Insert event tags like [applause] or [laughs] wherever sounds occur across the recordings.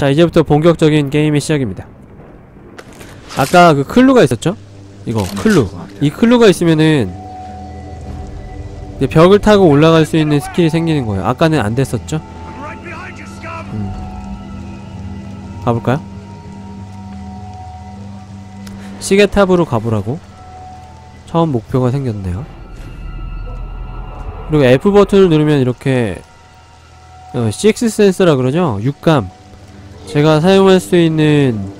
자 이제부터 본격적인 게임의 시작입니다 아까 그 clue가 있었죠? 이거 clue 이 clue가 있으면은 이제 벽을 타고 올라갈 수 있는 스킬이 생기는 거예요 아까는 안 됐었죠? 음. 가볼까요? 시계탑으로 가보라고 처음 목표가 생겼네요 그리고 F 버튼을 누르면 이렇게 어, CX 센서라 그러죠? 육감 제가 사용할 수 있는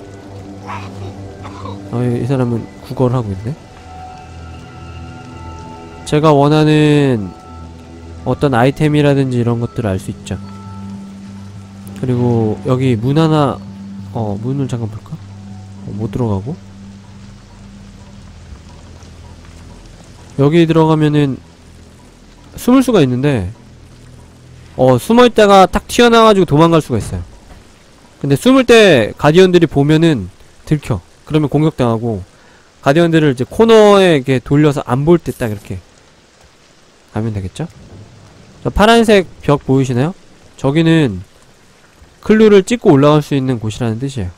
어, 이 사람은 국어를 하고 있네. 제가 원하는 어떤 아이템이라든지 이런 것들을 알 수 있죠. 그리고 여기 문 하나 어 문을 잠깐 볼까? 어, 못 들어가고. 여기 들어가면은 숨을 수가 있는데 어 숨어있다가 탁 튀어나와가지고 도망갈 수가 있어요 근데 숨을 때 가디언들이 보면은 들켜 그러면 공격당하고 가디언들을 이제 코너에 이렇게 돌려서 안 볼 때 딱 이렇게 가면 되겠죠? 저 파란색 벽 보이시나요? 저기는 클루를 찍고 올라갈 수 있는 곳이라는 뜻이에요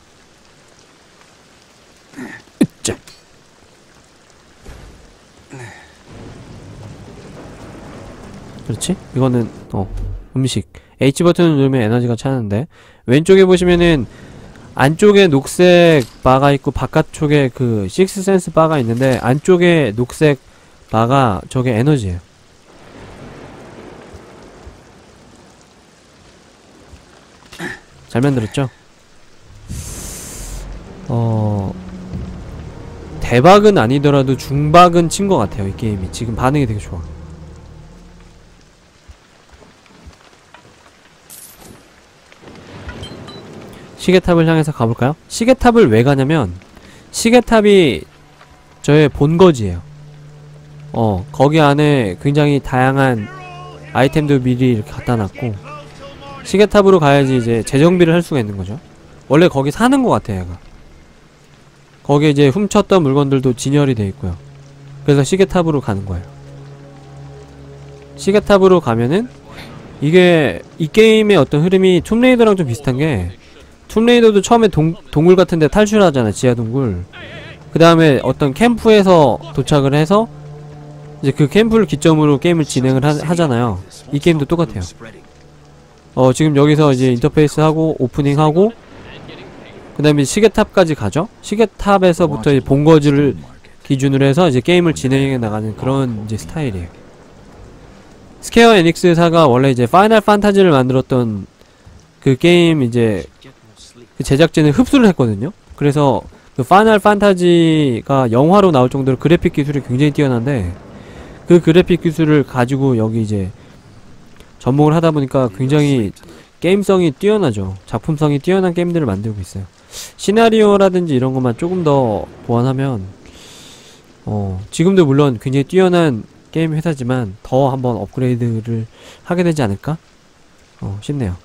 그렇지? 이거는 어 음식 H 버튼을 누르면 에너지가 차는데 왼쪽에 보시면은 안쪽에 녹색 바가 있고 바깥쪽에 그 식스센스 바가 있는데 안쪽에 녹색 바가 저게 에너지예요. 잘 만들었죠? 어 대박은 아니더라도 중박은 친 것 같아요 이 게임이 지금 반응이 되게 좋아. 시계탑을 향해서 가볼까요? 시계탑을 왜 가냐면 시계탑이 저의 본거지예요. 어 거기 안에 굉장히 다양한 아이템도 미리 이렇게 갖다 놨고 시계탑으로 가야지 이제 재정비를 할 수가 있는 거죠. 원래 거기 사는 것 같아요, 얘가. 거기에 이제 훔쳤던 물건들도 진열이 돼 있고요. 그래서 시계탑으로 가는 거예요. 시계탑으로 가면은 이게 이 게임의 어떤 흐름이 툼레이더랑 좀 비슷한 게 툼레이더도 처음에 동, 동굴 같은데 탈출하잖아 지하 동굴. 그 다음에 어떤 캠프에서 도착을 해서 이제 그 캠프를 기점으로 게임을 진행을 하, 잖아요이 게임도 똑같아요. 어 지금 여기서 이제 인터페이스 하고 오프닝 하고 그 다음에 시계탑까지 가죠? 시계탑에서부터 이제 본거지를 기준으로 해서 이제 게임을 진행해 나가는 그런 이제 스타일이에요. 스퀘어 에닉스사가 원래 이제 파이널 판타지를 만들었던 그 게임 이제 그 제작진은 흡수를 했거든요. 그래서 그 파이널 판타지가 영화로 나올 정도로 그래픽 기술이 굉장히 뛰어난데 그 그래픽 기술을 가지고 여기 이제 접목을 하다 보니까 굉장히 게임성이 뛰어나죠. 작품성이 뛰어난 게임들을 만들고 있어요. 시나리오라든지 이런 것만 조금 더 보완하면 어 지금도 물론 굉장히 뛰어난 게임 회사지만 더 한번 업그레이드를 하게 되지 않을까? 어 싶네요.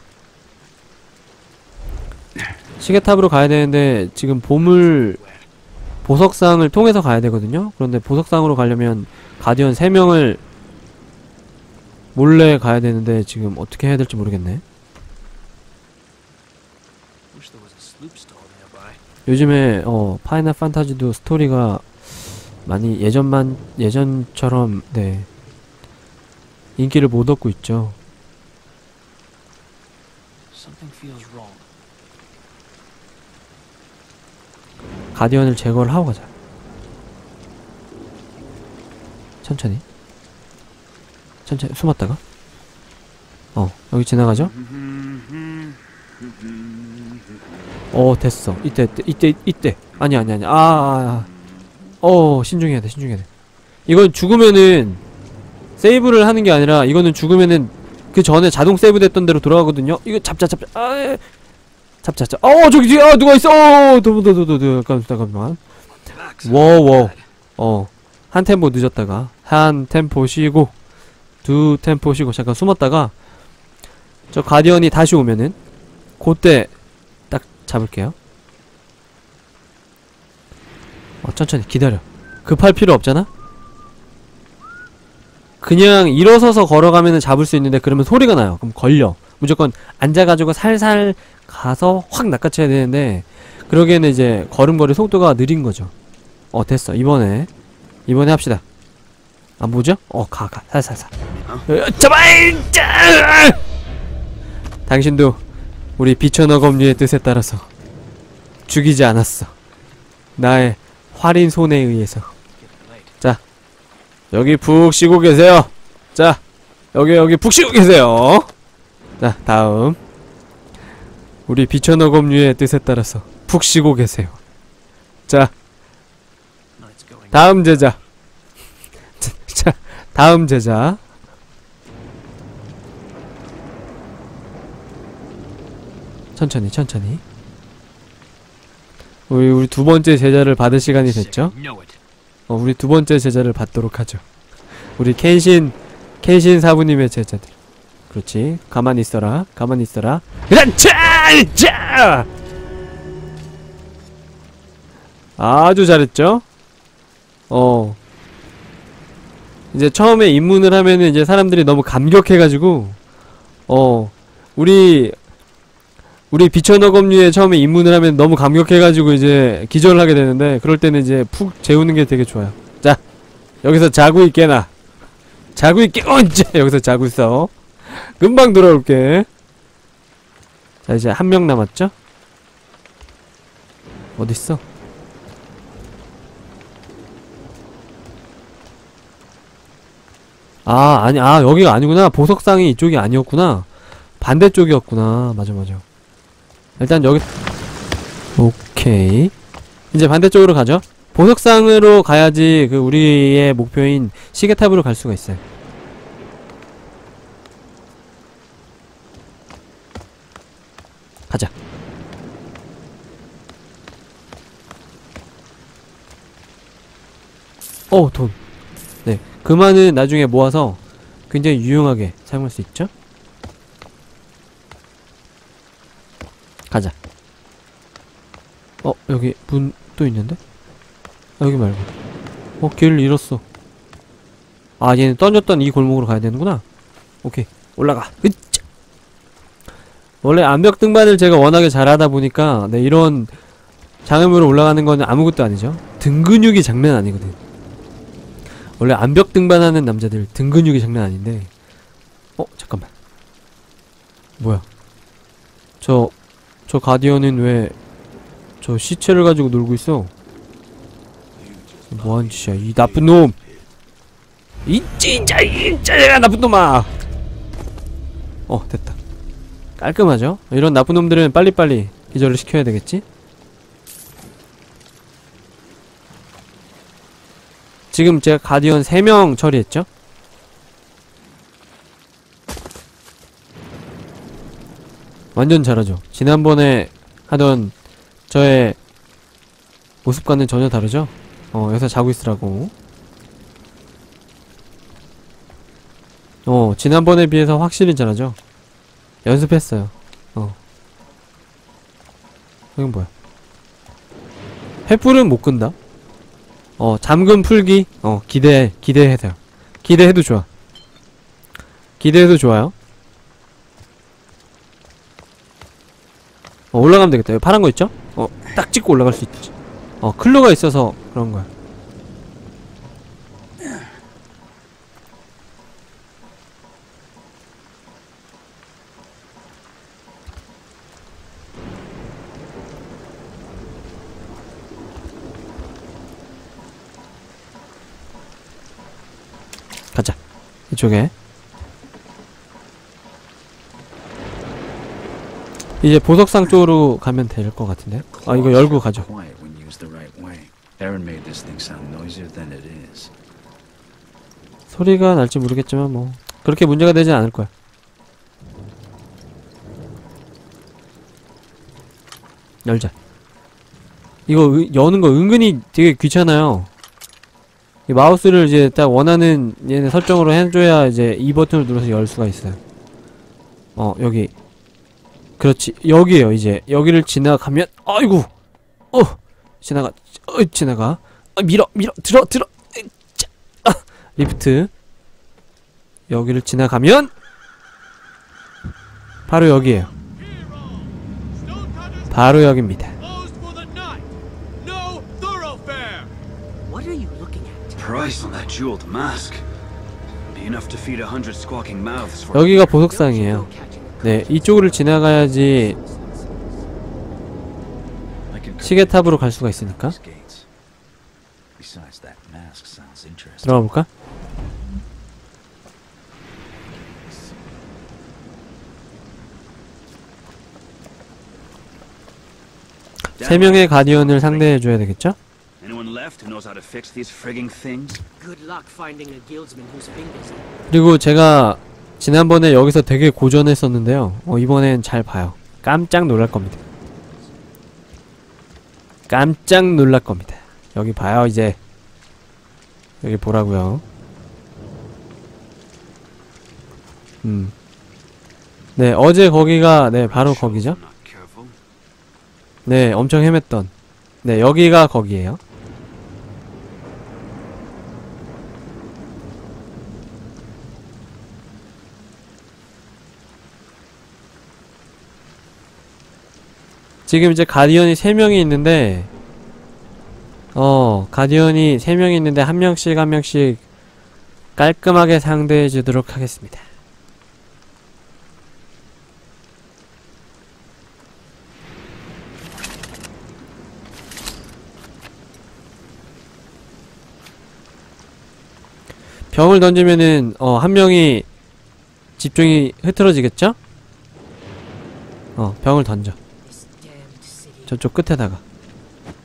시계탑으로 가야 되는데 지금 보물 보석상을 통해서 가야 되거든요. 그런데 보석상으로 가려면 가디언 3명을 몰래 가야 되는데 지금 어떻게 해야 될지 모르겠네. 요즘에 어 파이널 판타지도 스토리가 많이 예전만 예전처럼 네 인기를 못 얻고 있죠. 가디언을 제거를 하고 가자. 천천히. 천천히 숨었다가. 어 여기 지나가죠? 어 됐어. 이때 이때 이때 이때. 아니 아니 아니. 아, 아, 아. 어 신중해야 돼 신중해야 돼. 이건 죽으면은 세이브를 하는 게 아니라 이거는 죽으면은 그 전에 자동 세이브 됐던 대로 돌아가거든요. 이거 잡자 잡자. 아 잡자 잡자. 어 저기 뒤에 아 누가 있어. 어 도도도도도 잠깐 잠깐만. 워워. 어한 템포 늦었다가 한 템포 쉬고 두 템포 쉬고 잠깐 숨었다가 저 가디언이 다시 오면은 그때 딱 잡을게요. 어 천천히 기다려. 급할 필요 없잖아. 그냥 일어서서 걸어가면은 잡을 수 있는데 그러면 소리가 나요. 그럼 걸려. 무조건 앉아가지고 살살 가서 확 낚아채야 되는데 그러기에는 이제 걸음걸이 속도가 느린 거죠. 어 됐어 이번에 이번에 합시다. 아 뭐죠? 어가 가 살살살. 어, 잡아! 짜! 당신도 우리 비천어 검류의 뜻에 따라서 죽이지 않았어. 나의 활인 손에 의해서. 자 여기 푹 쉬고 계세요. 자 여기 여기 푹 쉬고 계세요. 자 다음 우리 비천어 검류의 뜻에 따라서 푹 쉬고 계세요. 자 다음 제자. 자, [laughs] 자, 다음 제자. 천천히, 천천히. 우리 우리 두 번째 제자를 받을 시간이 됐죠? 어, 우리 두 번째 제자를 받도록 하죠. 우리 켄신 켄신 사부님의 제자들. 그렇지. 가만히 있어라. 가만히 있어라. 그렇지! 자! 아주 잘했죠? 어. 이제 처음에 입문을 하면은 이제 사람들이 너무 감격해가지고, 어, 우리, 우리 비천어검류에 처음에 입문을 하면 너무 감격해가지고 이제 기절을 하게 되는데, 그럴 때는 이제 푹 재우는 게 되게 좋아요. 자, 여기서 자고 있게나. 자고 있게, 언제! 여기서 자고 있어. 금방 돌아올게. 자, 이제 한 명 남았죠? 어딨어? 아, 아니, 아, 여기가 아니구나. 보석상이 이쪽이 아니었구나. 반대쪽이었구나. 맞아, 맞아. 일단 여기, 오케이. 이제 반대쪽으로 가죠. 보석상으로 가야지 그 우리의 목표인 시계탑으로 갈 수가 있어요. 가자. 어, 돈. 네. 금화는 나중에 모아서 굉장히 유용하게 사용할 수 있죠? 가자. 어, 여기 문 또 있는데? 아, 여기 말고. 어, 길을 잃었어. 아, 얘는 던졌던 이 골목으로 가야 되는구나. 오케이. 올라가. 으쌰! 원래 암벽 등반을 제가 워낙에 잘하다 보니까 네, 이런 장애물로 올라가는 거는 아무것도 아니죠. 등 근육이 장난 아니거든. 원래 암벽 등반하는 남자들 등 근육이 장난 아닌데. 어 잠깐만. 뭐야? 저 저 가디언은 왜 저 시체를 가지고 놀고 있어? 뭐하는 짓이야? 이 나쁜 놈! 이 진짜 이 진짜 나쁜 놈아! 어 됐다. 깔끔하죠? 이런 나쁜 놈들은 빨리빨리 기절을 시켜야 되겠지 지금 제가 가디언 3명 처리했죠? 완전 잘하죠. 지난번에 하던 저의 모습과는 전혀 다르죠? 어, 여기서 자고 있으라고. 어, 지난번에 비해서 확실히 잘하죠? 연습했어요. 어. 이건 뭐야? 횃불은 못 끈다? 어, 잠금 풀기. 어, 기대, 기대해서. 기대해도 좋아. 기대해도 좋아요. 어, 올라가면 되겠다. 여기 파란 거 있죠? 어, 딱 찍고 올라갈 수 있지. 어, 클로가 있어서 그런 거야. 가자. 이쪽에. 이제 보석상 쪽으로 가면 될 것 같은데. 아 이거 열고 가죠. 소리가 날지 모르겠지만 뭐 그렇게 문제가 되지 않을 거야. 열자. 이거 은- 여는 거 은근히 되게 귀찮아요. 이 마우스를 이제 딱 원하는 얘네 설정으로 해줘야 이제 이 버튼을 눌러서 열 수가 있어요. 어 여기. 그렇지. 여기에요 이제. 여기를 지나가면 아이고! 어! 지나가 어 지나가. 아, 밀어 밀어 들어 들어! 으짜. 아, 리프트. 여기를 지나가면 바로 여기에요. 바로 여기입니다 Price on that jeweled mask. Be enough to feed a hundred squawking mouths for 여기가 보석상이에요 네 이쪽으로 지나가야지 시계탑으로 갈 수가 있으니까. 들어가 볼까? 세 명의 가디언을 상대해 줘야 되겠죠? 그리고 제가 지난번에 여기서 되게 고전했었는데요. 어, 이번엔 잘 봐요. 깜짝 놀랄 겁니다. 깜짝 놀랄 겁니다. 여기 봐요, 이제. 여기 보라고요. 음. 네, 어제 거기가 네, 바로 거기죠. 네, 엄청 헤맸던. 네, 여기가 거기에요. 지금 이제 가디언이 3명이 있는데 어, 가디언이 3명이 있는데 한 명씩 한 명씩 깔끔하게 상대해 주도록 하겠습니다. 병을 던지면은 어, 한 명이 집중이 흐트러지겠죠? 어, 병을 던져. 저쪽 끝에다가.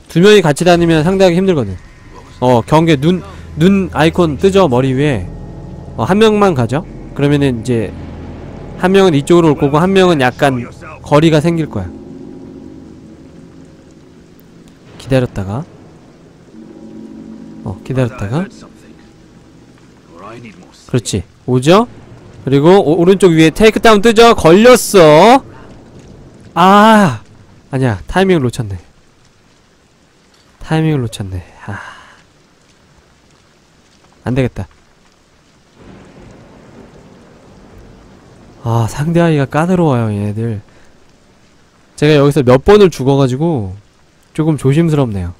두 명이 같이 다니면 상대하기 힘들거든. 어, 경계 눈, 눈 아이콘 뜨죠? 머리 위에. 어, 한 명만 가죠? 그러면은 이제, 한 명은 이쪽으로 올 거고, 한 명은 약간 거리가 생길 거야. 기다렸다가. 어, 기다렸다가. 그렇지. 오죠? 그리고 오, 오른쪽 위에 테이크 다운 뜨죠? 걸렸어. 아. 아니야. 타이밍을 놓쳤네. 타이밍을 놓쳤네. 아. 안 되겠다. 아, 상대하기가 까다로워요, 얘네들. 제가 여기서 몇 번을 죽어가지고 조금 조심스럽네요.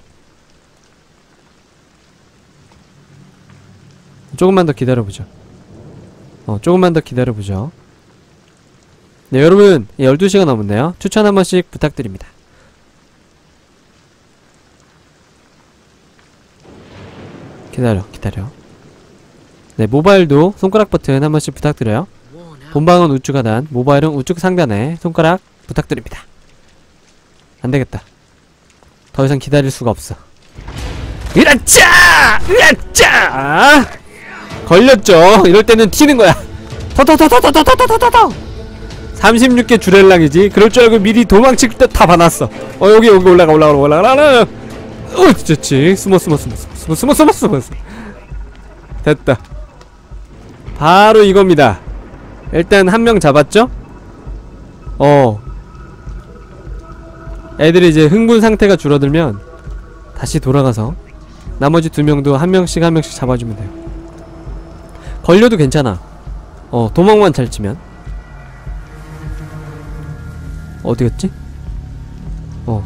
조금만 더 기다려보죠. 어, 조금만 더 기다려보죠. 네, 여러분, 12시가 넘었네요. 추천 한 번씩 부탁드립니다. 기다려, 기다려. 네, 모바일도 손가락 버튼 한 번씩 부탁드려요. 본방은 우측 하단, 모바일은 우측 상단에 손가락 부탁드립니다. 안 되겠다. 더 이상 기다릴 수가 없어. 으라짜! 으라짜! 걸렸죠? 이럴 때는 튀는 거야. 터터터터터터터터터터! 36개 주렐랑이지. 그럴 줄 알고 미리 도망칠 때 다 봐놨어. 어, 여기, 여기 올라가, 올라가, 올라가, 올라가. 어, 좋지. 숨어, 숨어, 숨어, 숨어, 숨어, 숨어, 숨어. 됐다. 바로 이겁니다. 일단 한 명 잡았죠? 어. 애들이 이제 흥분 상태가 줄어들면 다시 돌아가서 나머지 두 명도 한 명씩 한 명씩 잡아주면 돼요. 걸려도 괜찮아. 어, 도망만 잘 치면. 어디 갔지? 어.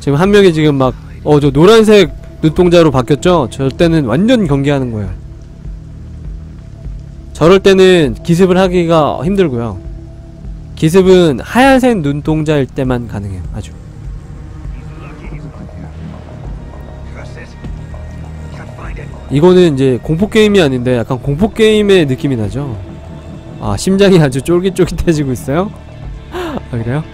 지금 한 명이 지금 막, 어, 저 노란색 눈동자로 바뀌었죠? 저 때는 완전 경계하는 거예요. 저럴 때는 기습을 하기가 힘들고요. 기습은 하얀색 눈동자일 때만 가능해요. 아주. 이거는 이제 공포 게임이 아닌데 약간 공포 게임의 느낌이 나죠. 아 심장이 아주 쫄깃쫄깃해지고 있어요. 아 그래요?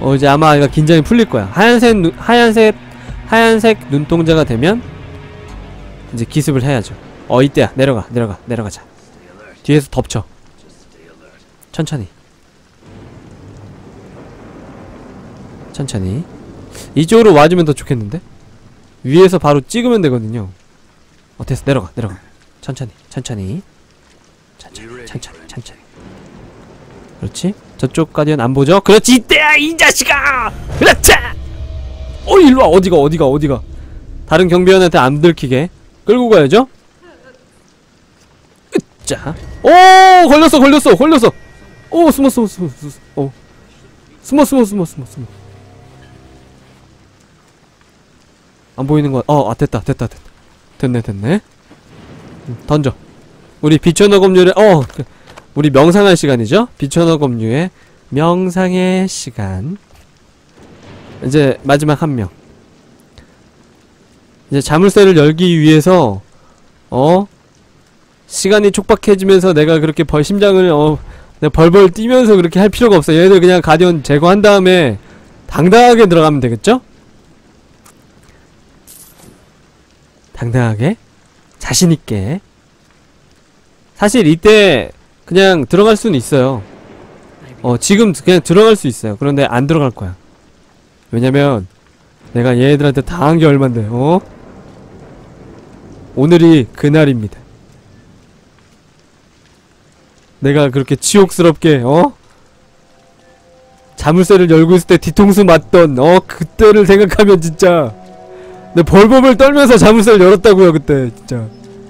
어 이제 아마 얘가 긴장이 풀릴 거야. 하얀색 눈 하얀색 하얀색 눈동자가 되면 이제 기습을 해야죠. 어 이때야 내려가 내려가 내려가자. 뒤에서 덮쳐. 천천히. 천천히. 이쪽으로 와주면 더 좋겠는데? 위에서 바로 찍으면 되거든요. 어, 됐어. 내려가, 내려가. 천천히, 천천히. 천천히, 천천히, 천천히. 그렇지? 저쪽 가디언 안 보죠? 그렇지! 이때야, 이 자식아! 그렇지! 어, 일로 와. 어디가, 어디가, 어디가. 다른 경비원한테 안 들키게. 끌고 가야죠? 자. 오! 걸렸어, 걸렸어, 걸렸어! 오, 숨어, 숨어, 숨어, 숨어. 어. 숨어 숨어 숨어 숨어 숨어 안 보이는 거어아 됐다 됐다 됐다 됐네 됐네 음, 던져 우리 비천어 검류의 어 그, 우리 명상할 시간이죠? 비천어 검류의 명상의 시간. 이제 마지막 한 명. 이제 자물쇠를 열기 위해서 어 시간이 촉박해지면서 내가 그렇게 벌 심장을 어 벌벌 뛰면서 그렇게 할 필요가 없어 얘들 그냥 가디언 제거한 다음에 당당하게 들어가면 되겠죠? 당당하게 자신있게. 사실 이때 그냥 들어갈 수는 있어요. 어 지금 그냥 들어갈 수 있어요. 그런데 안 들어갈 거야. 왜냐면 내가 얘네들한테 당한 게 얼만데 어? 오늘이 그날입니다. 내가 그렇게 치욕스럽게 어? 자물쇠를 열고 있을 때 뒤통수 맞던 어? 그때를 생각하면 진짜 내 벌벌벌 떨면서 자물쇠를 열었다고요 그때. 진짜.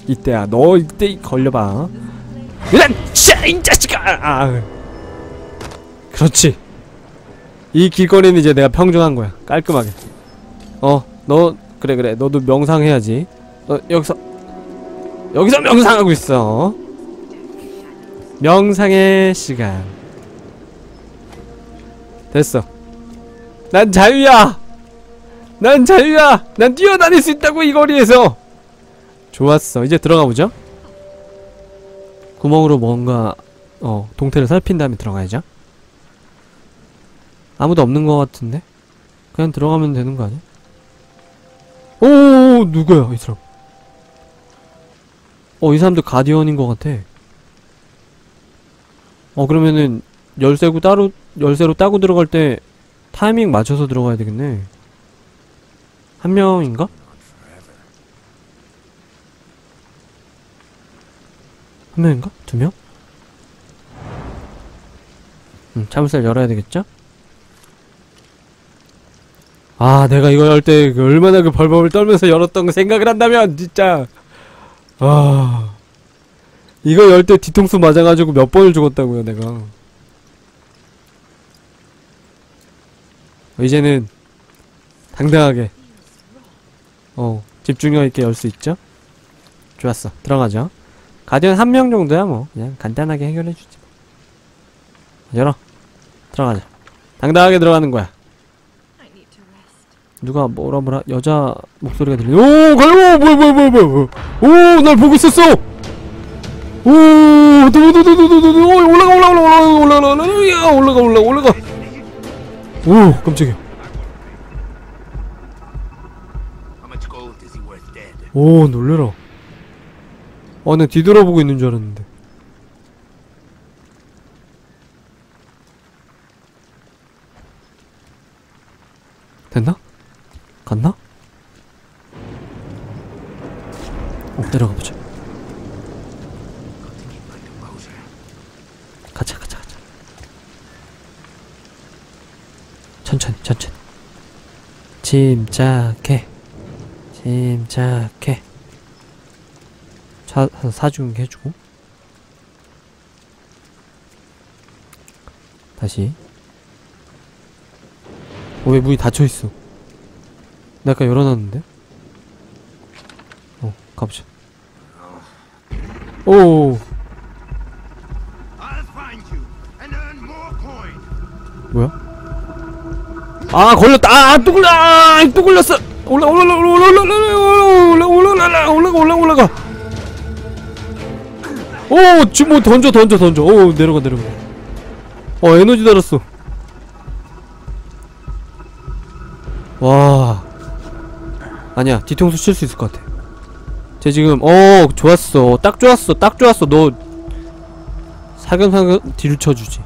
이때야. 너 이때 걸려봐. 으란 샤 이 자식아! 아. 그렇지. 이 길거리는 이제 내가 평정한 거야. 깔끔하게. 어 너 그래 그래. 너도 명상해야지. 너 여기서 여기서 명상하고 있어? 명상의 시간. 됐어. 난 자유야! 난 자유야! 난 뛰어다닐 수 있다고 이 거리에서! 좋았어. 이제 들어가 보죠 구멍으로 뭔가 어 동태를 살핀 다음에 들어가야죠? 아무도 없는 것 같은데? 그냥 들어가면 되는 거 아니야? 오 누구야 이 사람? 어이 사람도 가디언인 것 같아. 어 그러면은 열쇠고 따로 열쇠로 따고 들어갈 때 타이밍 맞춰서 들어가야 되겠네. 한 명인가? 한 명인가? 두 명? 음, 자물쇠를 열어야 되겠죠? 아, 내가 이거 열때 얼마나 그 벌벌 떨면서 열었던 거 생각을 한다면 진짜 아 이거 열 때 뒤통수 맞아가지고 몇 번을 죽었다고요, 내가. 어, 이제는 당당하게 어 집중력 있게 열 수 있죠? 좋았어, 들어가죠. 가디언 한 명 정도야 뭐 그냥 간단하게 해결해주지. 뭐. 열어, 들어가자. 당당하게 들어가는 거야. 누가 뭐라 뭐라 여자 목소리가 들리네. 오, 가요, 뭐야, 뭐야, 뭐야, 뭐야. 오, 날 보고 있었어. 오, 도도도도도도도 올라가 올라가 올라가 올라가 올라가 야 올라가 올라가 올라가. 오, 깜짝이야. 오, 놀래라. 아, 나 뒤돌아보고 있는 줄 알았는데. 됐나? 갔나? 어, 내려가 보자. 가자, 가자, 가자. 천천히, 천천히. 침착해. 침착해. 차, 사주는 해주고. 다시. 어, 왜 문이 닫혀있어? 내가 아까 열어놨는데? 어, 가보자. 오. 뭐야? 아 걸렸다 아또 걸려 아또 걸렸어 올라 올라 올라 올라 올라 올라 올라 올라 올라가 올라 올라가 오 지금 뭐 던져 던져 던져. 오 내려가 내려가. 어 에너지 달았어. 와. 아니야 뒤통수 칠 수 있을 것 같아. 쟤 지금 어 좋았어. 딱 좋았어 딱 좋았어. 너 사근사근 뒤를 쳐주지.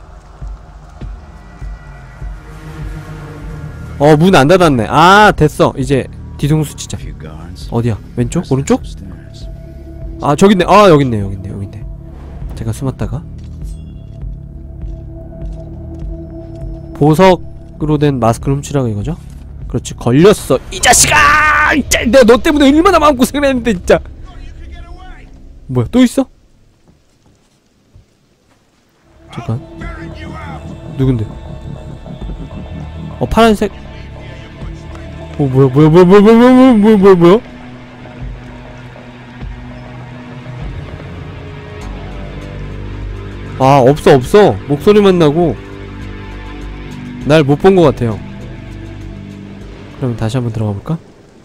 어 문 안 닫았네. 아 됐어. 이제 뒤통수 치자. 어디야? 왼쪽? 오른쪽. 아 저기 있네. 아 여기 있네 여기 있네 여기 있네 제가 숨었다가? 보석으로 된 마스크를 훔치라고 이거죠? 그렇지 걸렸어. 이 자식아! 이 자, 내가 너 때문에 얼마나 마음고생을 했는데 진짜. 뭐야 또 있어? 잠깐. 누군데? 어 파란색. 어 뭐야 뭐야 뭐야 뭐야 뭐야 뭐야 뭐야 뭐야 뭐야 아 없어 없어. 목소리만 나고. 날 못 본 것 같아요. 그럼 다시 한번 들어가 볼까?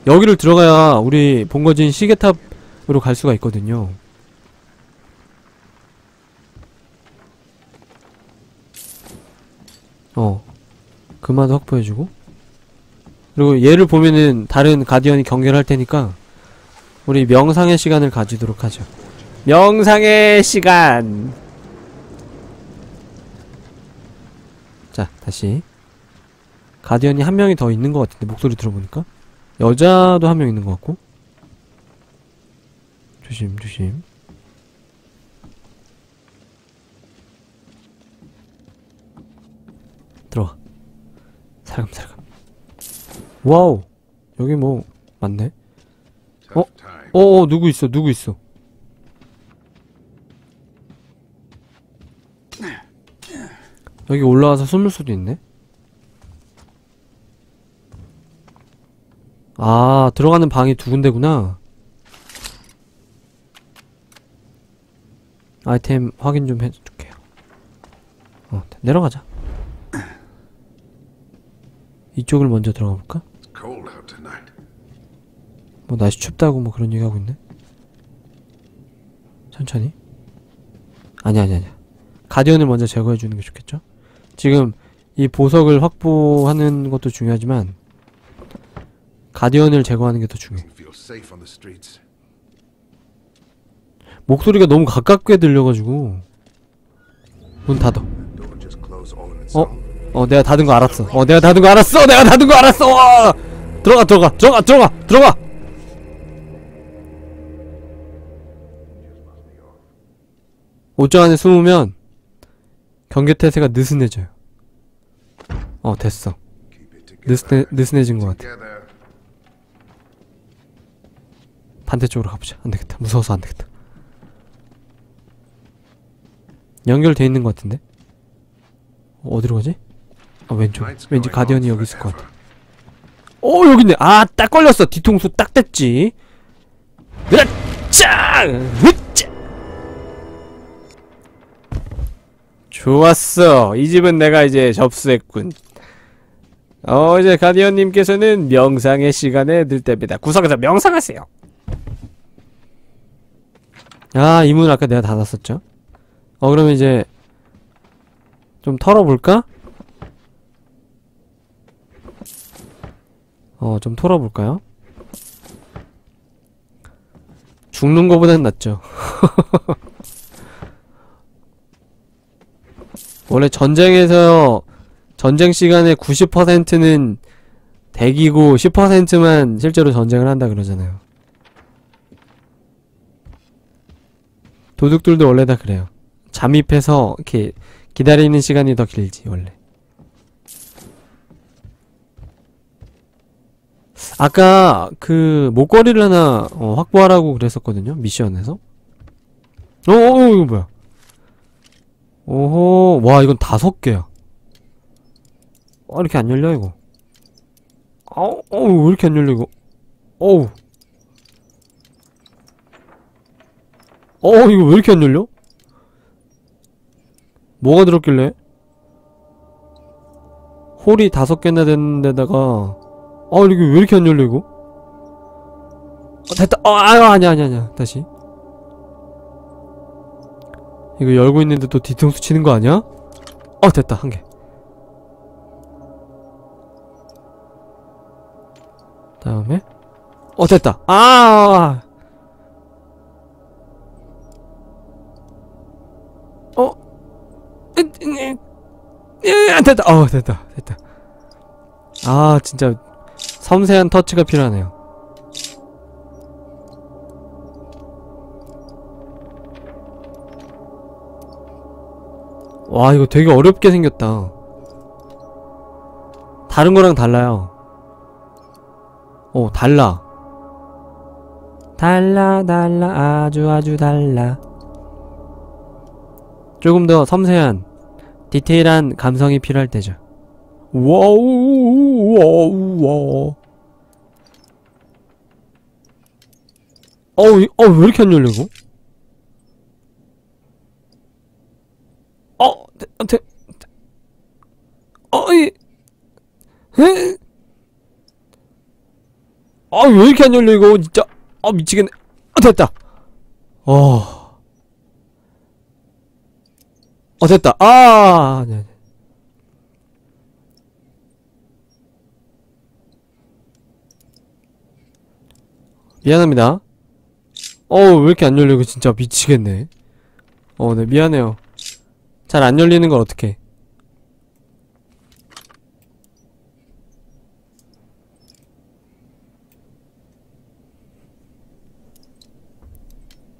여기를 들어가야 우리 본거진 시계탑으로 갈 수가 있거든요. 어 그마도 확보해주고. 그리고 얘를 보면은 다른 가디언이 경계를 할 테니까 우리 명상의 시간을 가지도록 하죠. 명상의 시간 자 다시. 가디언이 한 명이 더 있는 것 같은데 목소리 들어보니까. 여자도 한 명 있는 것 같고. 조심 조심. 들어가 살금살금 와우. 여기 뭐 맞네. Time. 어어 누구 있어 누구 있어 여기 올라와서 숨을 수도 있네? 아 들어가는 방이 두 군데구나. 아이템 확인 좀 해줄게요. 어 내려가자. 이쪽을 먼저 들어가 볼까? 뭐 날씨 춥다고 뭐 그런 얘기하고 있네? 천천히? 아니 아니 아니 가디언을 먼저 제거해 주는 게 좋겠죠 지금 이 보석을 확보하는 것도 중요하지만 가디언을 제거하는 게 더 중요해. 목소리가 너무 가깝게 들려가지고 문 닫아. 어? 어 내가 닫은 거 알았어. 어 내가 닫은 거 알았어. 내가 닫은 거 알았어. 와! 들어가 들어가 들어가 들어가 들어가! 옷장 안에 숨으면 경계태세가 느슨해져요. 어 됐어. 느슨해. 느슨해진 것 같아. 반대쪽으로 가보자. 안되겠다. 무서워서 안되겠다. 연결돼 있는 것 같은데? 어, 어디로 가지? 아 왼쪽. 왠지 가디언이 여기 있을 것 같아. 오 여기 있네. 아딱 걸렸어. 뒤통수 딱 됐지. 으짜 으짜 좋았어 이 집은 내가 이제 접수했군 어 이제 가디언님께서는 명상의 시간에 들 때입니다 구석에서 명상하세요 아 이 문 아까 내가 닫았었죠 어 그러면 이제 좀 털어볼까? 어, 좀 털어볼까요? 죽는 거보단 낫죠. [laughs] 원래 전쟁에서 전쟁 시간의 90%는 대기고 10%만 실제로 전쟁을 한다 그러잖아요. 도둑들도 원래 다 그래요. 잠입해서 이렇게 기다리는 시간이 더 길지 원래. 아까 그 목걸이를 하나 어, 확보하라고 그랬었거든요 미션에서 어, 어 이거 뭐야 오호 와 이건 다섯 개야 어 이렇게 안 열려 이거 아우 어우 왜 이렇게 안 열려 이거 어우 어 이거 왜 이렇게 안 열려 뭐가 들었길래 홀이 다섯 개나 됐는데다가 아 이게 왜 이렇게 안 열려 이거? 어, 됐다. 어, 아유 아니야 아니야 아니야. 다시. 이거 열고 있는데 또 뒤통수 치는 거 아니야? 어 됐다 한 개. 다음에 어 됐다. 아. 어. 으, 됐다. 어 됐다 됐다. 아 진짜 섬세한 터치가 필요하네요. 와 이거 되게 어렵게 생겼다. 다른 거랑 달라요. 오 달라. 달라 달라 아주 아주 달라. 조금 더 섬세한 디테일한 감성이 필요할 때죠. wow wow 와 어우 이- 어왜 이렇게 안이 어 대, 어, 대, 대, 어이 에? 아 왜 이렇게 안 열려 이거 진짜 아 미치겠네 아 됐다 어. 어 됐다 아 네. 네. 미안합니다 어우 왜 이렇게 안 열려 이거 진짜 미치겠네 어 네 미안해요 잘 안 열리는 걸 어떡해?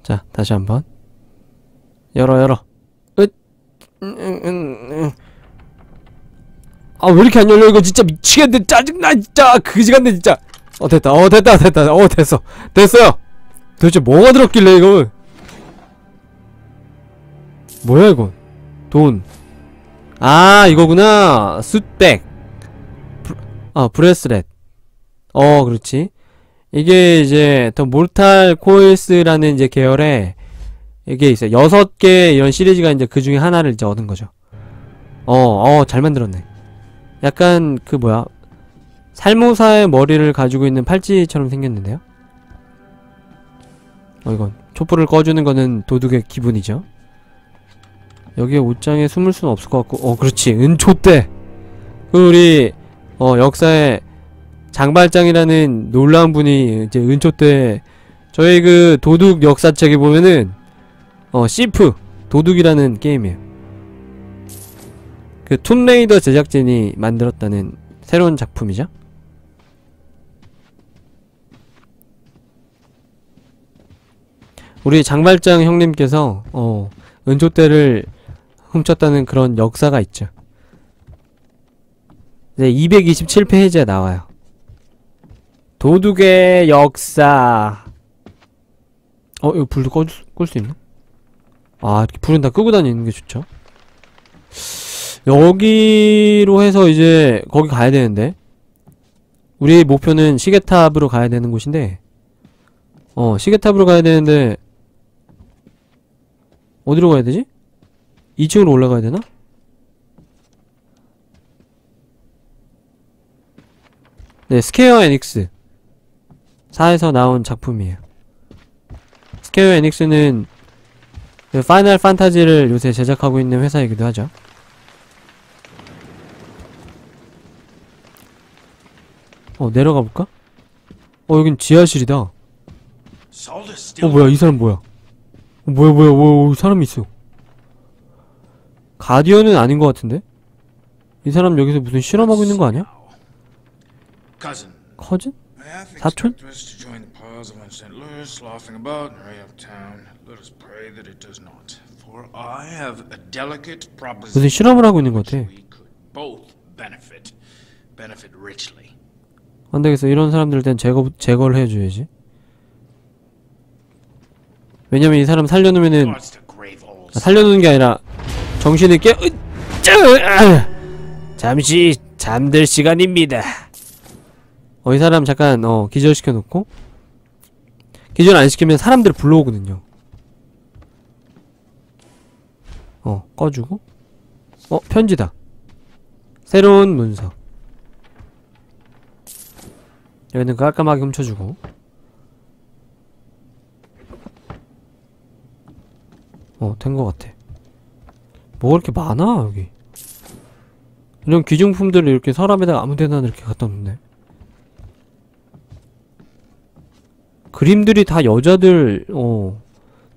자 다시 한번. 열어 열어. 으 아왜 이렇게 안 열려? 이거 진짜 미치겠네. 짜증나 진짜. 그지 같네 진짜. 어 됐다. 어 됐다 됐다. 어 됐어. 됐어요. 도대체 뭐가 들었길래 이거 뭐야 이건 돈. 아 이거구나. 숫백. 브, 아 브레스렛. 어 그렇지. 이게 이제 더 몰탈 코일스라는 이제 계열에 이게 있어요. 여섯 개 이런 시리즈가 이제 그 중에 하나를 이제 얻은 거죠. 어 어 잘 만들었네. 약간 그 뭐야? 살모사의 머리를 가지고 있는 팔찌처럼 생겼는데요? 어 이건 촛불을 꺼주는 거는 도둑의 기분이죠 여기에 옷장에 숨을 수는 없을 것 같고 어 그렇지. 은초대. 그 우리 어 역사에 장발장이라는 놀라운 분이 이제 은초대. 저희 그 도둑 역사책에 보면은 어 시프 도둑이라는 게임이에요. 그 툼레이더 제작진이 만들었다는 새로운 작품이죠? 우리 장발장 형님께서 어 은초대를 훔쳤다는 그런 역사가 있죠. 네, 227페이지에 나와요. 도둑의 역사. 어, 이거 불도 꺼, 끌수 있나? 아, 이렇게 불은 다 끄고 다니는 게 좋죠. 여기로 해서 이제 거기 가야 되는데. 우리 목표는 시계탑으로 가야 되는 곳인데. 어, 시계탑으로 가야 되는데. 어디로 가야 되지? 2층으로 올라가야 되나? 네, 스퀘어 에닉스사에서 나온 작품이에요. 스퀘어 에닉스는 그 파이널 판타지를 요새 제작하고 있는 회사이기도 하죠. 어, 내려가 볼까? 어, 여긴 지하실이다. 어, 뭐야, 이 사람 뭐야? 어, 뭐야, 뭐야, 뭐야, 사람이 있어. guardian은 아닌 것 같은데? 이 사람 여기서 무슨 실험하고 있는 거 아니야? 커진? Delicate 무슨 실험을 하고 있는 것 같아. 안 되겠어. 이런 사람들 땐 제거, 제거를 해줘야지. 왜냐면 이 사람 살려놓으면은, 아, 살려놓는 게 아니라, 아, 잠시 잠들 시간입니다. 어, 이 사람 잠깐, 어, 기절시켜놓고, 기절 안 시키면 사람들 불러오거든요. 어, 꺼주고, 어, 편지다. 새로운 문서. 여기는 깔끔하게 훔쳐주고 어, 된 것 같아. 뭐가 이렇게 많아, 여기. 이런 귀중품들을 이렇게 서랍에다가 아무 데나 이렇게 갖다 놓네. 그림들이 다 여자들, 어,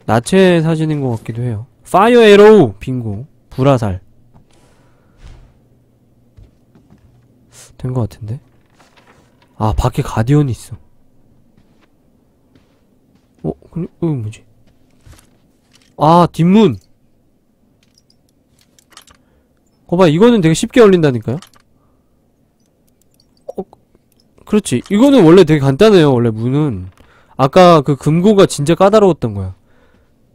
나체 사진인 것 같기도 해요. fire arrow! 빙고. 불화살. 된 것 같은데? 아, 밖에 guardian이 있어. 어, 근데, 어, 뭐지? 아, 뒷문! 거봐, 이거는 되게 쉽게 열린다니까요? 어, 그렇지. 이거는 원래 되게 간단해요, 원래 문은. 아까 그 금고가 진짜 까다로웠던 거야.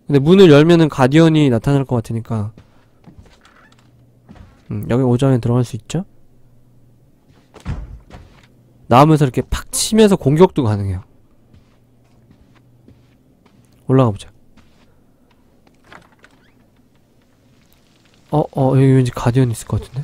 근데 문을 열면은 가디언이 나타날 것 같으니까. 음, 여기 오전에 들어갈 수 있죠? 나오면서 이렇게 팍 치면서 공격도 가능해요. 올라가 보자. 어, 어, 여기 왠지 가디언 있을 것 같은데?